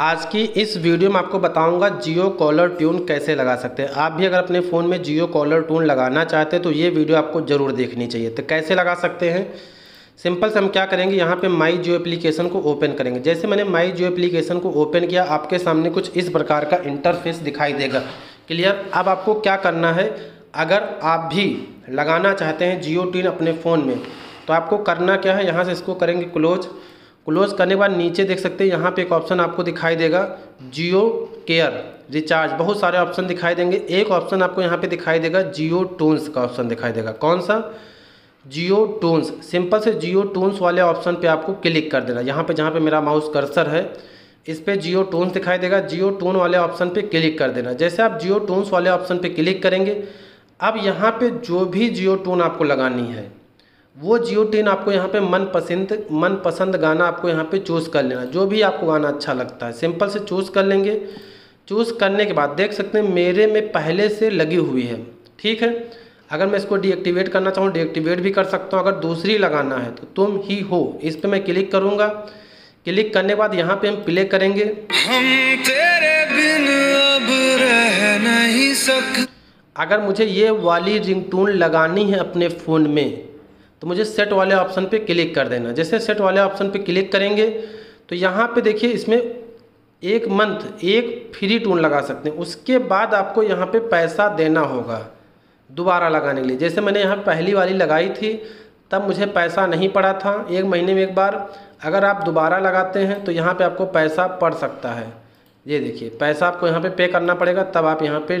आज की इस वीडियो में आपको बताऊँगा जियो कॉलर ट्यून कैसे लगा सकते हैं। आप भी अगर अपने फ़ोन में जियो कॉलर ट्यून लगाना चाहते हैं तो ये वीडियो आपको ज़रूर देखनी चाहिए। तो कैसे लगा सकते हैं? सिंपल से हम क्या करेंगे, यहाँ पे माई जियो एप्लीकेशन को ओपन करेंगे। जैसे मैंने माई जियो एप्लीकेशन को ओपन किया, आपके सामने कुछ इस प्रकार का इंटरफेस दिखाई देगा। क्लियर? अब आपको क्या करना है, अगर आप भी लगाना चाहते हैं जियो टीन अपने फ़ोन में तो आपको करना क्या है, यहाँ से इसको करेंगे क्लोज। क्लोज करने के बाद नीचे देख सकते हैं, यहाँ पे एक ऑप्शन आपको दिखाई देगा जियो केयर रिचार्ज बहुत सारे ऑप्शन दिखाई देंगे। एक ऑप्शन आपको यहाँ पे दिखाई देगा जियो टून्स का ऑप्शन दिखाई देगा। कौन सा? जियो टून्स सिंपल से जियो टून्स वाले ऑप्शन पे आपको क्लिक कर देना। यहाँ पे जहाँ पे मेरा माउस कर्सर है, इस पर जियो टून्स दिखाई देगा। जियो टून वाले ऑप्शन पे क्लिक कर देना। जैसे आप जियो टून्स वाले ऑप्शन पे क्लिक करेंगे, अब यहाँ पे जो भी जियो टून आपको लगानी है वो जियो टेन आपको यहाँ पे मन पसंद मन पसंद गाना आपको यहाँ पे चूज़ कर लेना। जो भी आपको गाना अच्छा लगता है सिंपल से चूज़ कर लेंगे। चूज़ करने के बाद देख सकते हैं मेरे में पहले से लगी हुई है। ठीक है? अगर मैं इसको डीएक्टिवेट करना चाहूँ डीएक्टिवेट भी कर सकता हूँ। अगर दूसरी लगाना है तो तुम ही हो। इस पर मैं क्लिक करूँगा। क्लिक करने के बाद यहाँ पे हम प्ले करेंगे। हम तेरे बिन अब रह नहीं सक अगर मुझे ये वाली रिंगटोन लगानी है अपने फ़ोन में तो मुझे सेट वाले ऑप्शन पे क्लिक कर देना। जैसे सेट वाले ऑप्शन पे क्लिक करेंगे तो यहाँ पे देखिए इसमें एक मंथ एक फ्री टून लगा सकते हैं। उसके बाद आपको यहाँ पे पैसा देना होगा दोबारा लगाने के लिए। जैसे मैंने यहाँ पहली वाली लगाई थी, तब मुझे पैसा नहीं पड़ा था। एक महीने में एक बार अगर आप दोबारा लगाते हैं तो यहाँ पे आपको पैसा पड़ सकता है। ये देखिए, पैसा आपको यहाँ पे पे करना पड़ेगा, तब आप यहाँ पे